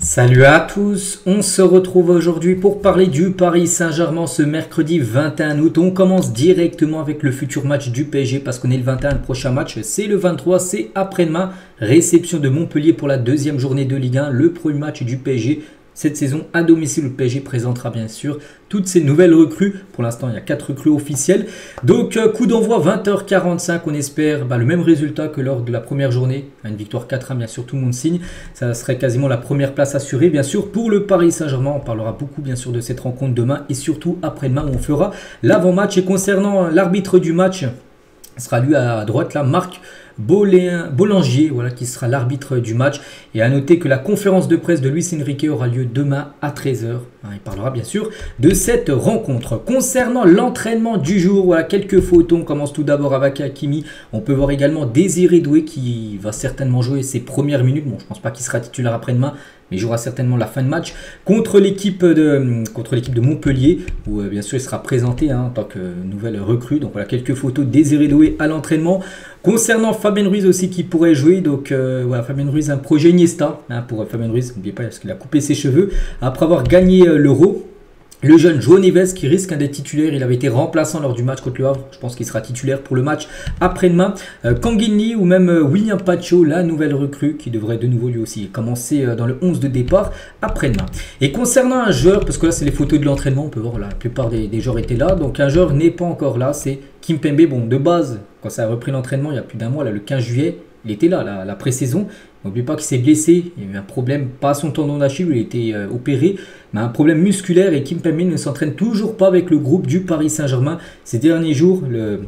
Salut à tous, on se retrouve aujourd'hui pour parler du Paris Saint-Germain ce mercredi 21 août. On commence directement avec le futur match du PSG parce qu'on est le 21, le prochain match c'est le 23, c'est après-demain. Réception de Montpellier pour la deuxième journée de Ligue 1, le premier match du PSG cette saison à domicile. Le PSG présentera bien sûr toutes ces nouvelles recrues. Pour l'instant, il y a 4 recrues officielles. Donc, euh, coup d'envoi 20h45. On espère bah, le même résultat que lors de la première journée. Une victoire 4-1, bien sûr, tout le monde signe. Ça serait quasiment la première place assurée, bien sûr, pour le Paris Saint-Germain. On parlera beaucoup, bien sûr, de cette rencontre demain et surtout après-demain où on fera l'avant-match. Et concernant l'arbitre du match, sera lui à droite là, Marc Boulanger, voilà, qui sera l'arbitre du match. Et à noter que la conférence de presse de Luis Enrique aura lieu demain à 13h. Hein, il parlera bien sûr de cette rencontre. Concernant l'entraînement du jour, voilà quelques photos. On commence tout d'abord avec Hakimi. On peut voir également Désiré Doué qui va certainement jouer ses premières minutes. Bon, je pense pas qu'il sera titulaire après-demain, mais il jouera certainement la fin de match contre l'équipe de, contre l'équipe de Montpellier, où euh, bien sûr il sera présenté hein, en tant que nouvelle recrue. Donc voilà quelques photos Désiré Doué à l'entraînement. Concernant Fabien Ruiz aussi qui pourrait jouer, donc euh, voilà Fabien Ruiz un projet Iniesta hein, pour Fabien Ruiz, n'oubliez pas parce qu'il a coupé ses cheveux après avoir gagné euh, l'Euro. Le jeune João Neves qui risque d'être titulaire, il avait été remplaçant lors du match contre le Havre. Je pense qu'il sera titulaire pour le match après-demain. Euh, ou même euh, William Pacho, la nouvelle recrue qui devrait de nouveau lui aussi commencer euh, dans le 11 de départ après-demain. Et concernant un joueur, parce que là c'est les photos de l'entraînement, on peut voir la plupart des, des joueurs étaient là. Donc un joueur n'est pas encore là, c'est Kim Pembe. Bon, de base, quand ça a repris l'entraînement il y a plus d'un mois, le 15 juillet, il était là, la, pré-saison. N'oubliez pas qu'il s'est blessé, il y a eu un problème, pas son tendon d'Achille, il a été euh, opéré, mais un problème musculaire et Kim Pembe ne s'entraîne toujours pas avec le groupe du Paris Saint-Germain. Ces derniers jours, le,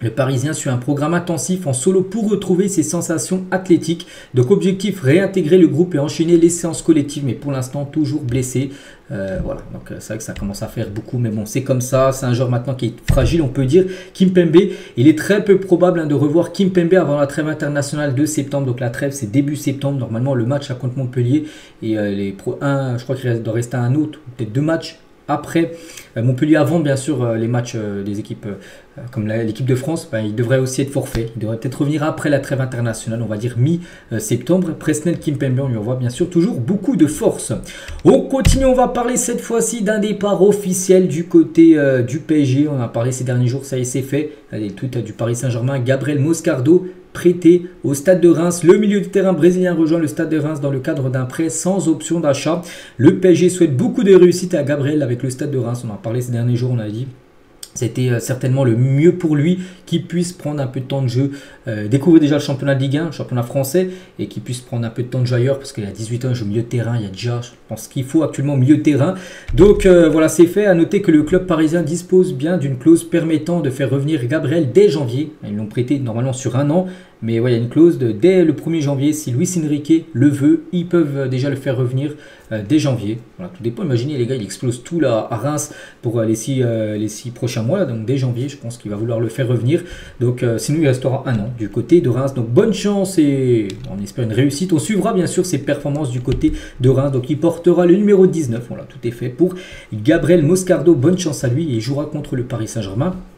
le Parisien suit un programme intensif en solo pour retrouver ses sensations athlétiques. Donc objectif, réintégrer le groupe et enchaîner les séances collectives, mais pour l'instant toujours blessé. Euh, voilà, donc euh, c'est vrai que ça commence à faire beaucoup, mais bon, c'est comme ça. C'est un joueur maintenant qui est fragile, on peut dire. Kim Pembe, il est très peu probable hein, de revoir Kim Pembe avant la trêve internationale de septembre. Donc la trêve, c'est début septembre. Normalement, le match à contre Montpellier et euh, les pro 1, je crois qu'il doit rester un autre, peut-être deux matchs après euh, Montpellier avant bien sûr euh, les matchs euh, des équipes comme l'équipe de France, ben, il devrait aussi être forfait. Il devrait peut-être revenir après la trêve internationale, on va dire mi-septembre. Presnel Kimpembe, on lui envoie bien sûr toujours beaucoup de force. On continue, on va parler cette fois-ci d'un départ officiel du côté du PSG. On a parlé ces derniers jours, ça y est, c'est fait. Les tweets du Paris Saint-Germain, Gabriel Moscardo prêté au stade de Reims. Le milieu de terrain brésilien rejoint le stade de Reims dans le cadre d'un prêt sans option d'achat. Le PSG souhaite beaucoup de réussite à Gabriel avec le stade de Reims. On en a parlé ces derniers jours, on a dit. C'était euh, certainement le mieux pour lui qu'il puisse prendre un peu de temps de jeu, euh, découvrir déjà le championnat de Ligue 1, le championnat français, et qu'il puisse prendre un peu de temps de jeu ailleurs, parce qu'il a 18 ans, il joue milieu terrain, il y a déjà, je pense qu'il faut actuellement milieu terrain. Donc euh, voilà, c'est fait. À noter que le club parisien dispose bien d'une clause permettant de faire revenir Gabriel dès janvier. Ils l'ont prêté normalement sur un an, mais il y a une clause de dès le 1er janvier, si Luis Enrique le veut, ils peuvent déjà le faire revenir euh, dès janvier. Voilà, tout dépend. Imaginez les gars, il explose tout à Reims pour euh, les six, euh, les six prochains mois. donc dès janvier, je pense qu'il va vouloir le faire revenir. Donc sinon, il restera un an du côté de Reims. Donc bonne chance et on espère une réussite. On suivra bien sûr ses performances du côté de Reims. Donc il portera le numéro 19. Voilà, tout est fait pour Gabriel Moscardo. Bonne chance à lui il jouera contre le Paris Saint-Germain euh,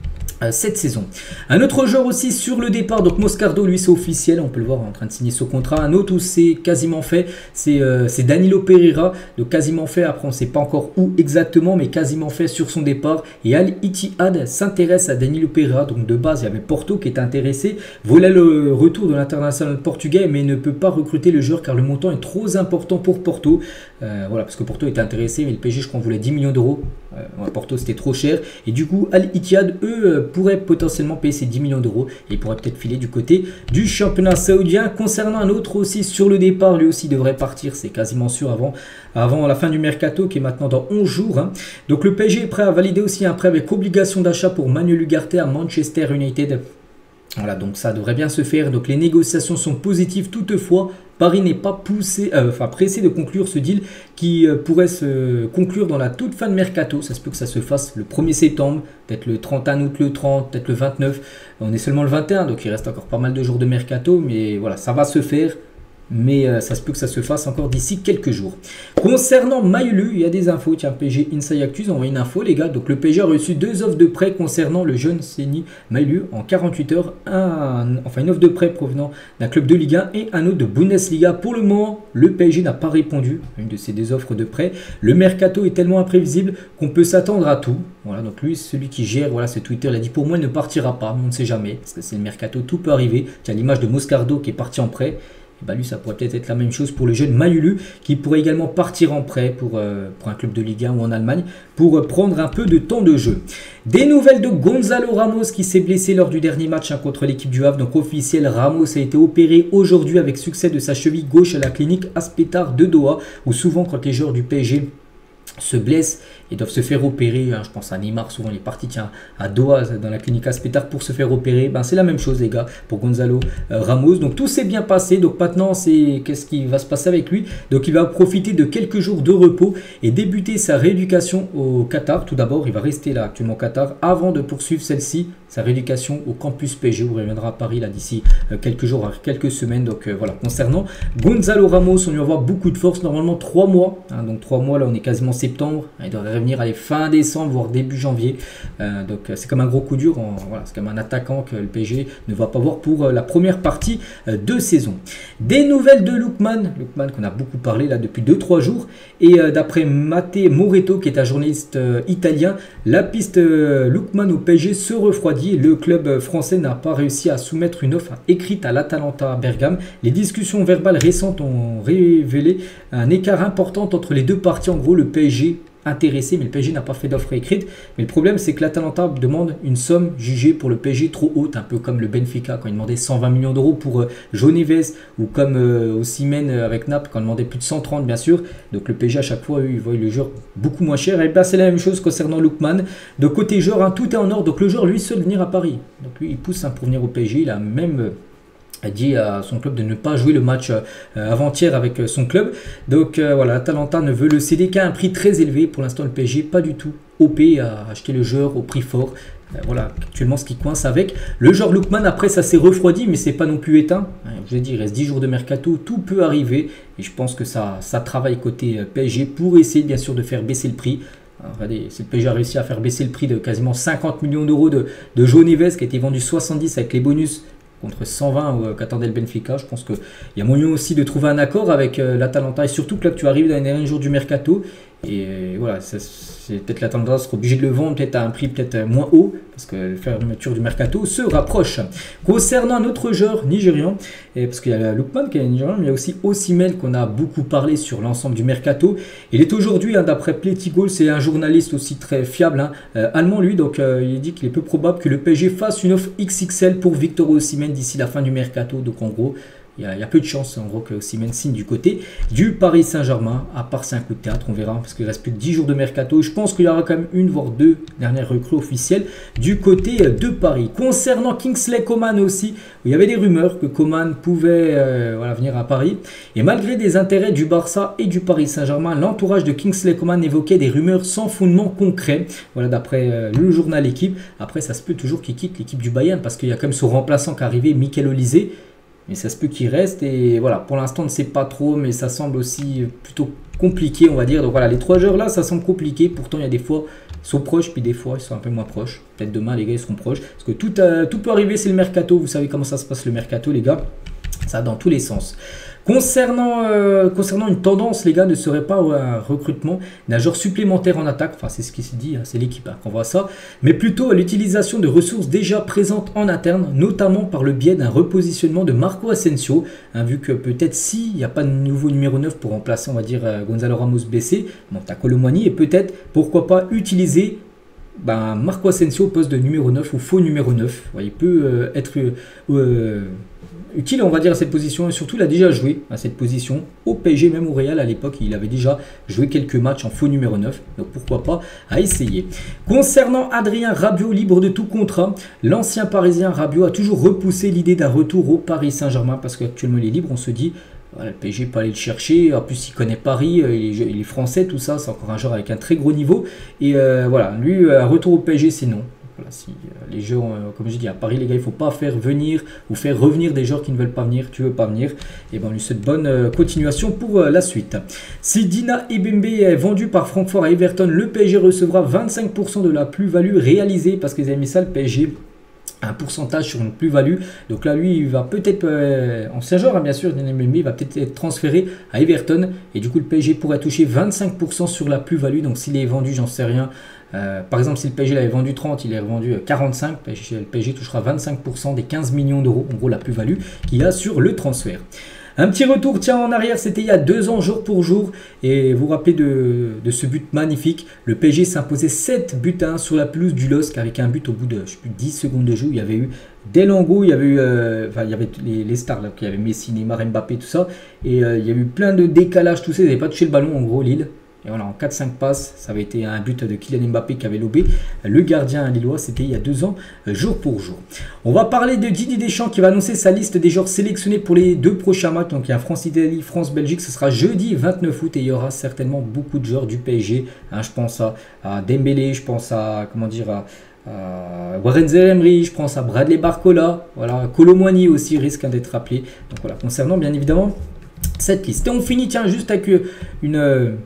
cette saison. Un autre joueur aussi sur le départ, donc Moscardo, lui c'est officiel, on peut le voir en train de signer ce contrat. Un autre où c'est quasiment fait, c'est euh, Danilo Pereira, donc quasiment fait, après on ne sait pas encore où exactement, mais quasiment fait sur son départ. Et Al Ittihad s'intéresse à Danilo Pereira, donc de base il y avait Porto qui est intéressé, voilà le retour de l'international portugais, mais ne peut pas recruter le joueur car le montant est trop important pour Porto. Euh, voilà, parce que Porto était intéressé, mais le PSG je voulait 10 millions d'euros. Porto c'était trop cher. Et du coup Al Ittihad, eux, pourrait potentiellement payer ses 10 millions d'euros et pourrait peut-être filer du côté du championnat saoudien. Concernant un autre aussi sur le départ, lui aussi devrait partir, c'est quasiment sûr avant, avant la fin du mercato qui est maintenant dans 11 jours. Hein. Donc le PSG est prêt à valider aussi un prêt avec obligation d'achat pour Manuel Ugarte à Manchester United. Voilà, donc ça devrait bien se faire. Donc les négociations sont positives. Toutefois, Paris n'est pas poussé, euh, enfin pressé de conclure ce deal qui euh, pourrait se conclure dans la toute fin de mercato. Ça se peut que ça se fasse le 1er septembre, peut-être le 31 août, le 30, peut-être le 29. On est seulement le 21, donc il reste encore pas mal de jours de mercato, mais voilà, ça va se faire mais euh, ça se peut que ça se fasse encore d'ici quelques jours. Concernant Maïlu, il y a des infos. Tiens, PG Inside Actus envoie une info, les gars. Donc le PG a reçu deux offres de prêt concernant le jeune Seni Maïlu en 48 heures. Un, enfin, une offre de prêt provenant d'un club de Ligue 1 et un autre de Bundesliga. Pour le moment, le PSG n'a pas répondu à une de ces deux offres de prêt. Le mercato est tellement imprévisible qu'on peut s'attendre à tout. Voilà, donc lui, celui qui gère voilà, ce Twitter, il a dit pour moi, il ne partira pas. on ne sait jamais, parce que c'est le mercato, tout peut arriver. Tiens, l'image de Moscardo qui est parti en prêt. Bah, lui, ça pourrait peut-être être la même chose pour le jeune Mayulu, qui pourrait également partir en prêt pour, euh, un club de Ligue 1 ou en Allemagne, pour euh, prendre un peu de temps de jeu. Des nouvelles de Gonzalo Ramos qui s'est blessé lors du dernier match hein, contre l'équipe du Havre. Donc officiel, Ramos a été opéré aujourd'hui avec succès de sa cheville gauche à la clinique Aspetar de Doha, où souvent quand les joueurs du PSG se blessent et doivent se faire opérer. Hein, je pense à Neymar, souvent il est parti tiens, à Doha dans la clinique Aspetar pour se faire opérer. Ben, c'est la même chose les gars pour Gonzalo euh, Ramos. Donc tout s'est bien passé. Donc maintenant c'est qu'est-ce qui va se passer avec lui? Donc il va profiter de quelques jours de repos et débuter sa rééducation au Qatar. Tout d'abord il va rester là actuellement au Qatar avant de poursuivre celle-ci, sa rééducation au campus PG où reviendra à Paris là d'ici euh, quelques jours, quelques semaines. Donc euh, voilà concernant Gonzalo Ramos, on lui envoie beaucoup de force. Normalement trois mois. Hein, donc trois mois là on est quasiment septembre. Il devrait revenir à fin décembre, voire début janvier. Euh, donc euh, c'est comme un gros coup dur. c'est comme un attaquant que le PSG ne va pas voir pour euh, la première partie de saison. Des nouvelles de Lookman. Lookman qu'on a beaucoup parlé là depuis 2-3 jours. Et d'après Matteo Moreto, qui est un journaliste italien, la piste Lookman au PSG se refroidit. Le club français n'a pas réussi à soumettre une offre écrite à l'Atalanta Bergame. Les discussions verbales récentes ont révélé un écart important entre les deux parties. En gros, le PSG intéressé, mais le PSG n'a pas fait d'offre écrite. Mais le problème, c'est que l'Atalanta demande une somme jugée pour le PSG trop haute, un peu comme le Benfica quand il demandait 120 millions d'euros pour euh, ou comme euh, Osimhen euh, avec Naples quand il demandait plus de 130 bien sûr. Donc le PSG à chaque fois, eux, ils voient le joueur beaucoup moins cher. Et bien c'est la même chose concernant Lookman. De côté joueur, hein, tout est en ordre. Donc le joueur lui seul venir à Paris. Donc lui, il pousse hein, pour venir au PSG. Il a même euh, a dit à son club de ne pas jouer le match euh, avant-hier avec euh, son club. Donc euh, voilà, Talenta ne veut le céder qu'à un prix très élevé. Pour l'instant, le PSG, pas du tout OP à acheter le joueur au prix fort. voilà, actuellement ce qui coince avec. Le joueur Lookman, après, ça s'est refroidi, mais c'est pas non plus éteint. Je vous ai dit, il reste 10 jours de mercato, tout peut arriver. Et je pense que ça, ça travaille côté PSG pour essayer bien sûr de faire baisser le prix. regardez, le PSG a réussi à faire baisser le prix de quasiment 50 millions d'euros de, de Joe qui a été vendu 70 avec les bonus contre 120 euh, qu'attendait le Benfica. Je pense qu'il y a moyen aussi de trouver un accord avec euh, l'Atalanta et surtout que là tu arrives dans les derniers jours du mercato et voilà, c'est peut-être la tendance sera obligé de le vendre peut-être à un prix peut-être moins haut parce que la fermeture du mercato se rapproche. Concernant un autre joueur nigérian, parce qu'il y a Lukman qui est nigérian, mais il y a aussi Osimel qu'on a beaucoup parlé sur l'ensemble du mercato. Il est aujourd'hui, hein, d'après Goal, c'est un journaliste aussi très fiable, hein, euh, allemand lui, donc euh, il dit qu'il est peu probable que le PSG fasse une offre XXL pour Victor Osimhen d'ici la fin du mercato. Donc en gros, il y, a, peu de chances en gros que Osimhen signe du côté du Paris Saint-Germain, à part c'est un coup de théâtre, on verra, parce qu'il reste plus que 10 jours de mercato. Je pense qu'il y aura quand même une voire deux dernières recrues officielles du côté de Paris. Concernant Kingsley Coman aussi, il y avait des rumeurs que Coman pouvait euh, venir à Paris. Et malgré des intérêts du Barça et du Paris Saint-Germain, l'entourage de Kingsley Coman évoquait des rumeurs sans fondement concret. Voilà, d'après euh, le journal Équipe. Après, ça se peut toujours qu'il quitte l'équipe du Bayern, parce qu'il y a quand même son remplaçant qui est arrivé, Michael Olysée. Mais ça se peut qu'il reste. Et voilà, pour l'instant, on ne sait pas trop, mais ça semble aussi plutôt compliqué, on va dire. Donc voilà, les trois joueurs là, ça semble compliqué. Pourtant, il y a des fois, ils sont proches, puis des fois, ils sont un peu moins proches. Peut-être demain, les gars, ils seront proches. Parce que tout, euh, tout peut arriver, c'est le mercato. Vous savez comment ça se passe le mercato, les gars. Ça dans tous les sens. Concernant, euh, concernant une tendance, les gars, ne serait pas un recrutement d'un joueur supplémentaire en attaque, enfin c'est ce qui se dit, hein, c'est l'équipe hein, qu'on voit ça, mais plutôt l'utilisation de ressources déjà présentes en interne, notamment par le biais d'un repositionnement de Marco Asensio, hein, vu que peut-être s'il n'y a pas de nouveau numéro 9 pour remplacer, on va dire, euh, Gonzalo Ramos blessé, bon, t'as Colomani, et peut-être, pourquoi pas, utiliser ben, Marco Asensio poste de numéro 9 ou faux numéro 9. il peut euh, être utile, on va dire, à cette position. Et surtout, il a déjà joué à cette position au PSG, même au Real à l'époque. Il avait déjà joué quelques matchs en faux numéro 9. Donc pourquoi pas à essayer. Concernant Adrien Rabiot, libre de tout contrat, l'ancien parisien Rabiot a toujours repoussé l'idée d'un retour au Paris Saint-Germain parce qu'actuellement il est libre. On se dit, le PSG pas aller le chercher. En plus, il connaît Paris, euh, il est, français, tout ça. C'est encore un joueur avec un très gros niveau. Et euh, voilà, lui, un retour au PSG, c'est non Voilà, si les joueurs, comme je dis, à Paris, les gars, il ne faut pas faire venir ou faire revenir des joueurs qui ne veulent pas venir. Tu veux pas venir. Et ben, on lui souhaite bonne continuation pour la suite. Si Dina Ebembe est vendu par Francfort à Everton, le PSG recevra 25% de la plus-value réalisée parce qu'ils avaient mis ça, le PSG un pourcentage sur une plus-value. Donc là, lui, il va peut-être, euh, en genre, hein, bien sûr, il va peut-être être transféré à Everton. Et du coup, le PSG pourrait toucher 25% sur la plus-value. Donc s'il est vendu, j'en sais rien. Euh, par exemple, si le PSG l'avait vendu 30, il est vendu 45, le PSG touchera 25% des 15 millions d'euros, en gros la plus-value qu'il a sur le transfert. Un petit retour, tiens, en arrière, c'était il y a deux ans, jour pour jour. Et vous vous rappelez de, ce but magnifique. Le PSG s'imposait 7 buts à 1 sur la pelouse du LOSC avec un but au bout de je sais plus, 10 secondes de jeu. Il y avait eu Delango, il y avait eu, euh, il y avait les, stars, là, il y avait Messi, Neymar, Mbappé, tout ça. Et euh, il y a eu plein de décalages, tout ça. Ils n'avaient pas touché le ballon, en gros, Lille. Et voilà, en 4-5 passes, ça avait été un but de Kylian Mbappé qui avait lobé. Le gardien lillois, c'était il y a deux ans, euh, jour pour jour. On va parler de Didier Deschamps qui va annoncer sa liste des joueurs sélectionnés pour les deux prochains matchs. Donc il y a France-Italie, France-Belgique. Ce sera jeudi 29 août et il y aura certainement beaucoup de joueurs du PSG. Hein, je pense à, Dembélé, je pense à, comment dire, à, Warren Emery, je pense à Bradley Barcola, voilà, Colomwani aussi risque d'être appelé. Donc voilà, concernant bien évidemment cette liste. Et on finit tiens juste avec une une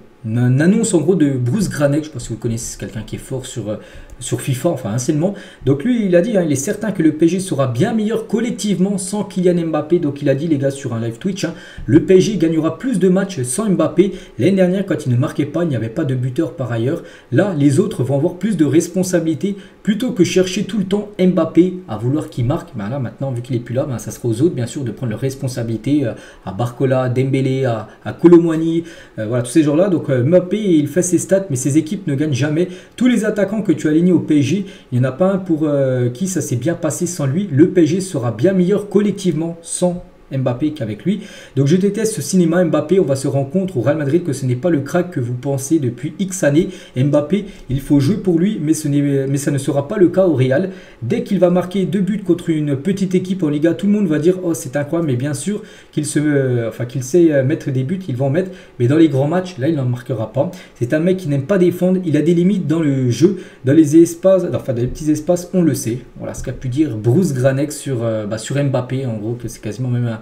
annonce en gros de Bruce Granek, je ne sais pas si vous connaissez, quelqu'un qui est fort sur, euh, sur FIFA, enfin anciennement. Donc lui, il a dit, hein, il est certain que le PSG sera bien meilleur collectivement sans Kylian Mbappé. Donc il a dit, les gars, sur un live Twitch, hein, le PSG gagnera plus de matchs sans Mbappé. L'année dernière, quand il ne marquait pas, il n'y avait pas de buteur par ailleurs. Là, les autres vont avoir plus de responsabilités plutôt que chercher tout le temps Mbappé à vouloir qu'il marque. Ben là, maintenant, vu qu'il est plus là, ben, ça sera aux autres, bien sûr, de prendre leurs responsabilités euh, à Barcola, à Dembélé, à, à euh, voilà, tous ces gens-là. Donc Mbappé, il fait ses stats, mais ses équipes ne gagnent jamais. Tous les attaquants que tu as au PSG, il n'y en a pas un pour euh, qui ça s'est bien passé sans lui. Le PSG sera bien meilleur collectivement sans Mbappé qu'avec lui. Donc je déteste ce cinéma Mbappé, on va se rendre compte au Real Madrid que ce n'est pas le crack que vous pensez depuis X années. Mbappé, il faut jouer pour lui, mais, ce mais ça ne sera pas le cas au Real. Dès qu'il va marquer deux buts contre une petite équipe en Liga, tout le monde va dire oh c'est incroyable, mais bien sûr qu'il euh, enfin qu'il sait euh, mettre des buts, il va en mettre, mais dans les grands matchs, là il n'en marquera pas. C'est un mec qui n'aime pas défendre, il a des limites dans le jeu, dans les espaces, enfin dans les petits espaces, on le sait. Voilà ce qu'a pu dire Bruce Granek sur, euh, bah, sur Mbappé, en gros que c'est quasiment même un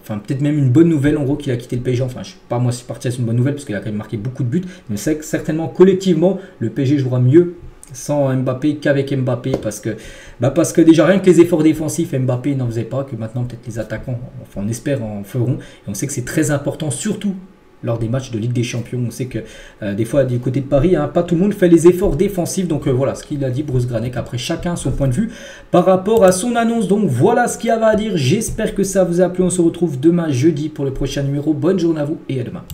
enfin, peut-être même une bonne nouvelle en gros qu'il a quitté le PSG. Enfin, je sais pas moi si parti c'est une bonne nouvelle parce qu'il a quand même marqué beaucoup de buts. Mais c'est certainement collectivement, le PSG jouera mieux sans Mbappé qu'avec Mbappé parce que, bah parce que déjà rien que les efforts défensifs Mbappé n'en faisait pas que maintenant peut-être les attaquants enfin on espère en feront et on sait que c'est très important surtout lors des matchs de Ligue des Champions. On sait que euh, des fois, du côté de Paris, hein, pas tout le monde fait les efforts défensifs. Donc euh, voilà ce qu'il a dit Bruce Granek. Après, chacun son point de vue par rapport à son annonce. Donc voilà ce qu'il y avait à dire. J'espère que ça vous a plu. On se retrouve demain jeudi pour le prochain numéro. Bonne journée à vous et à demain.